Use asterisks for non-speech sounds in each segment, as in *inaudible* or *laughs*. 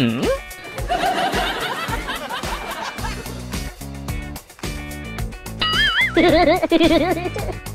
嗯。*laughs*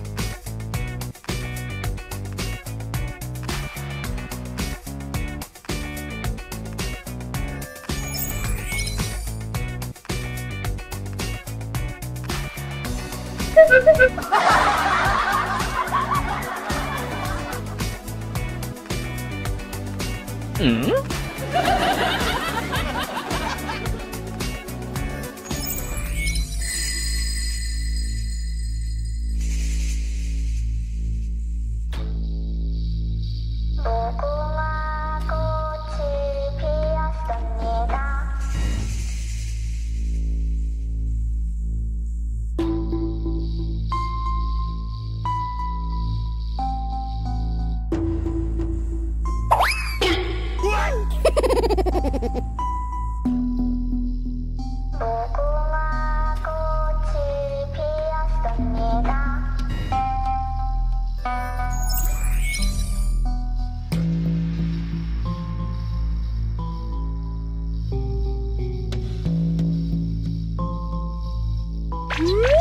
mm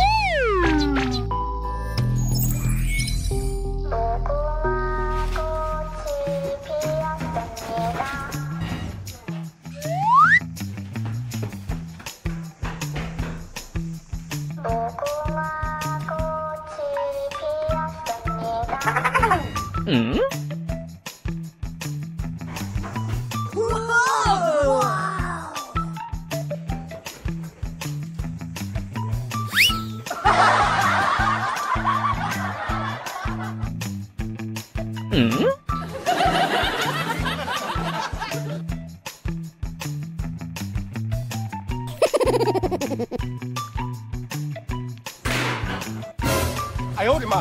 *laughs* 哎呦我的妈！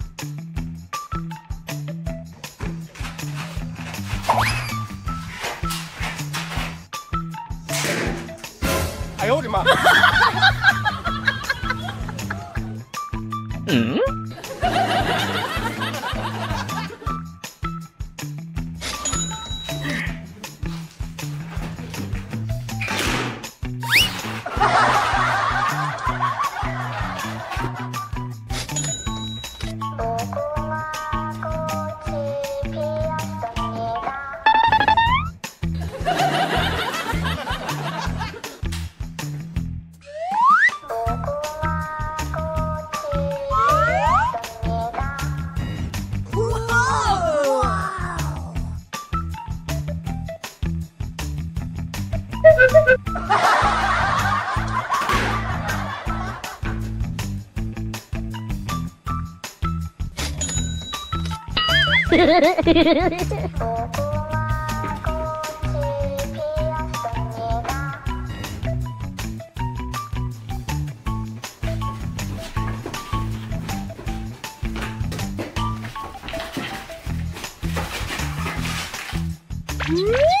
음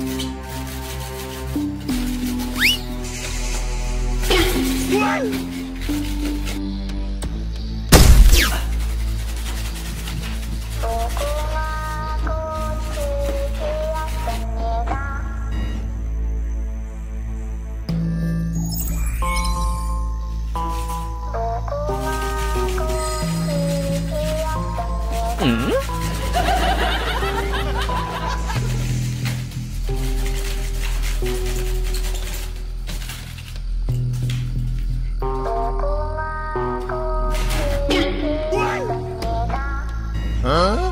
嗯。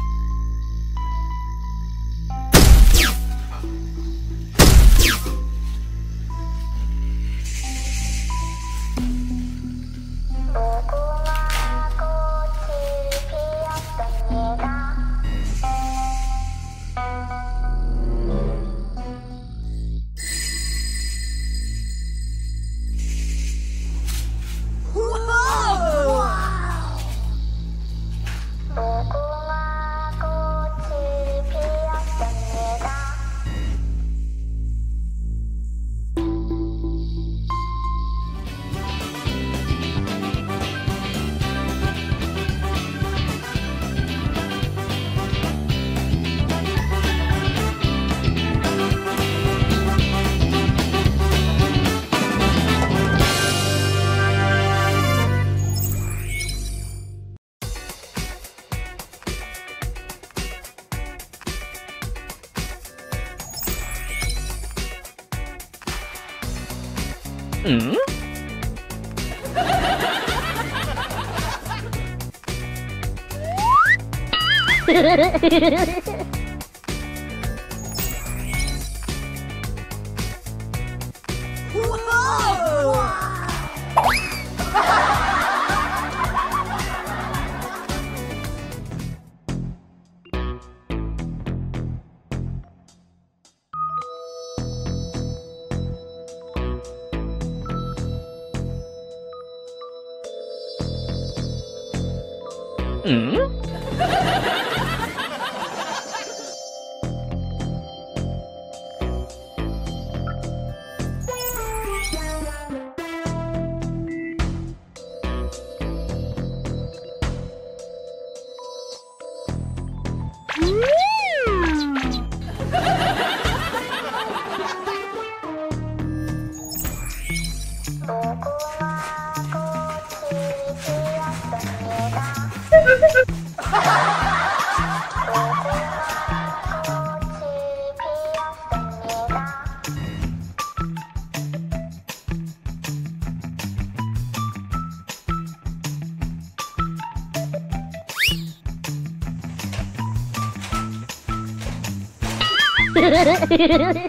Hahahaha *laughs* Ha ha ha ha ha!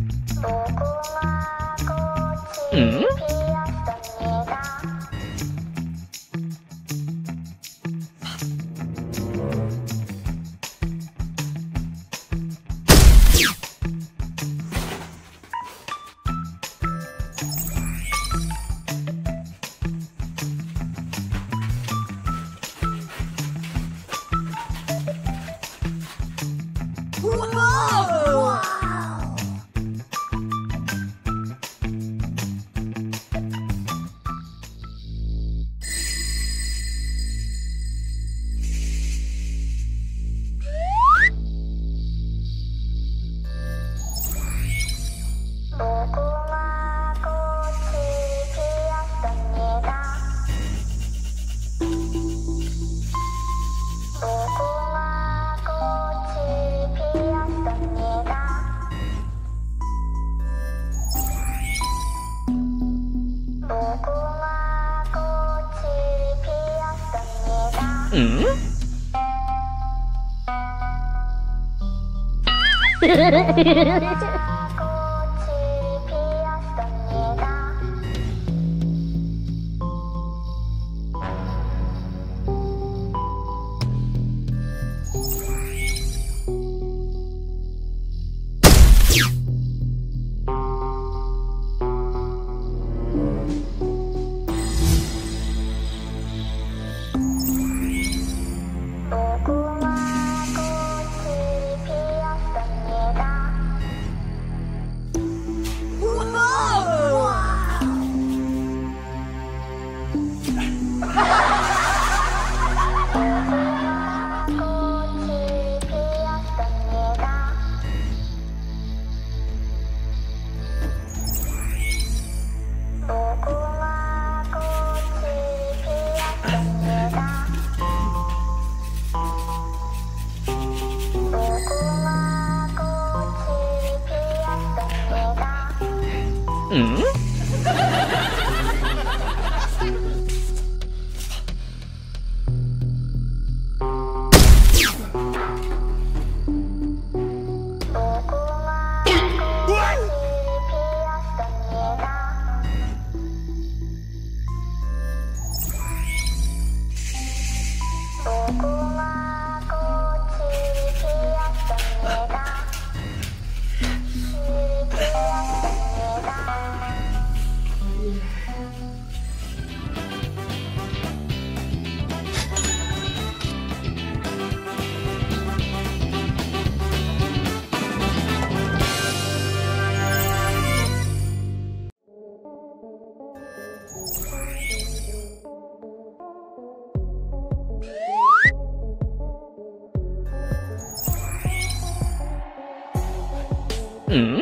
嗯。*laughs* 嗯。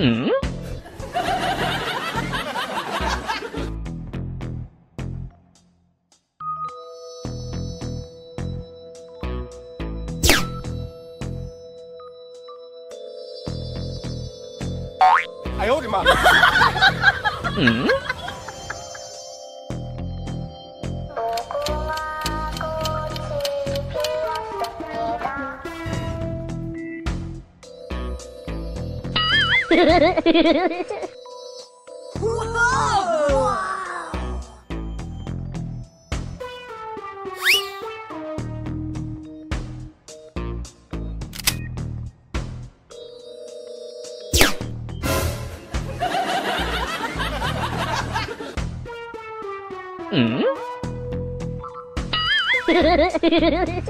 嗯。*laughs* 嗯。*laughs*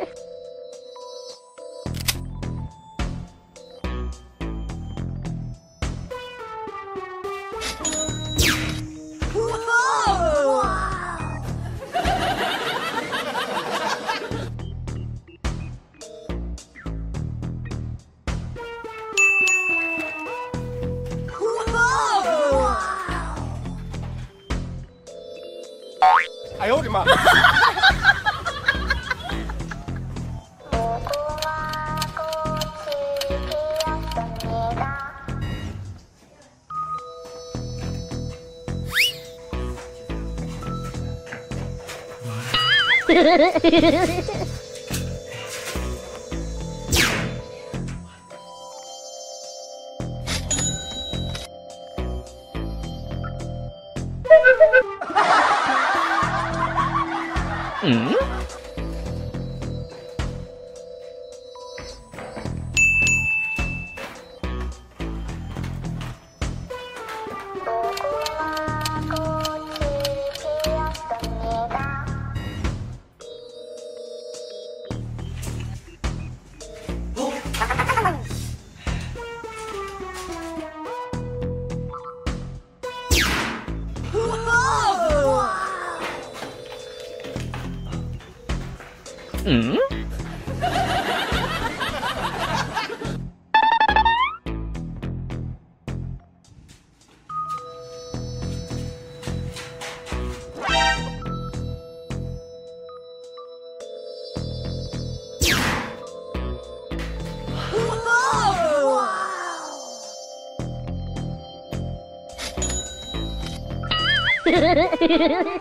フフフフ。はい。